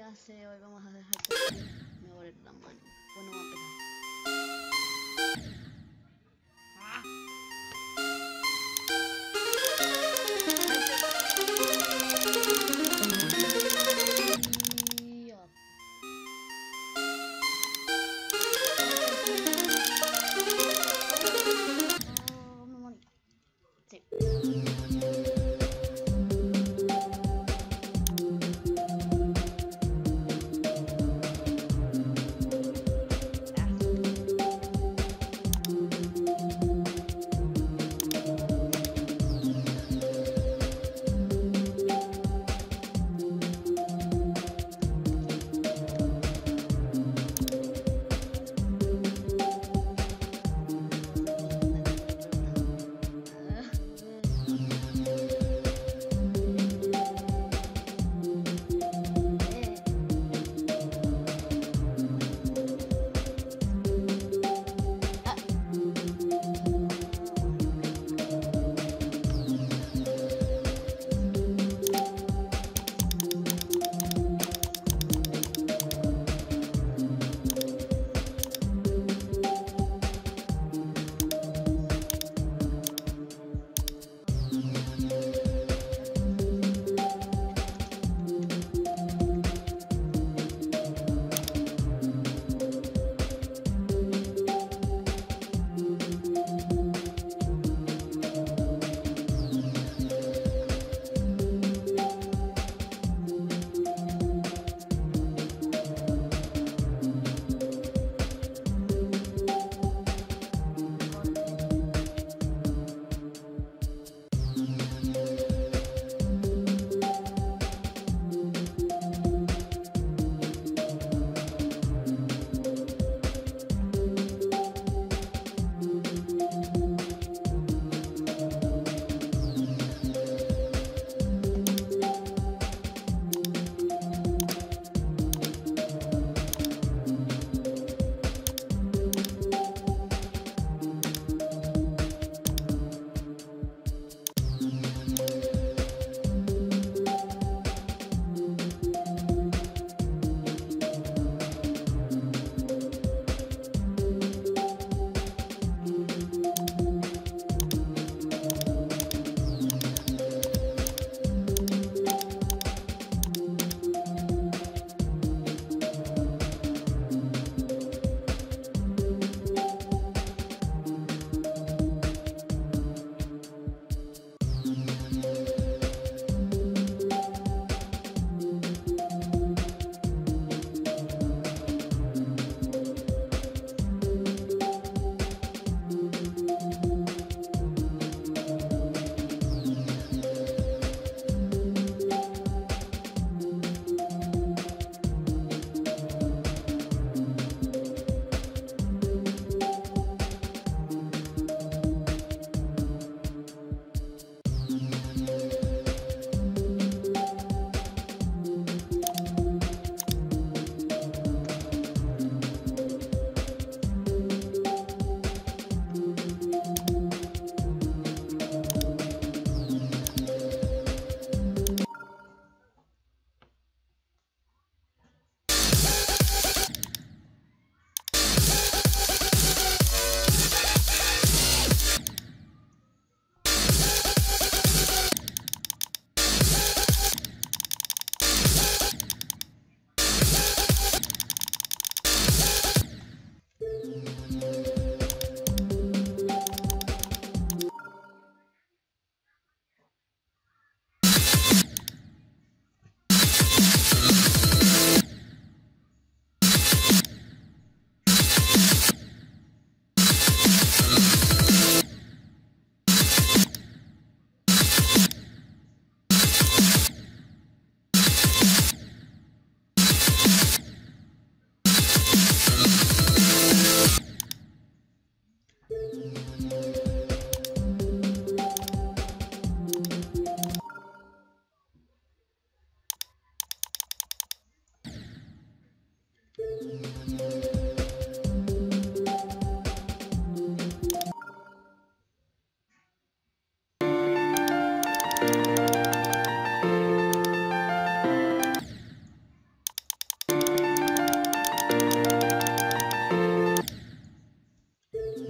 Hoy vamos a dejar que me vuelva la mano. Bueno, vamos a empezar. ¡Ah!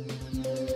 Thank you.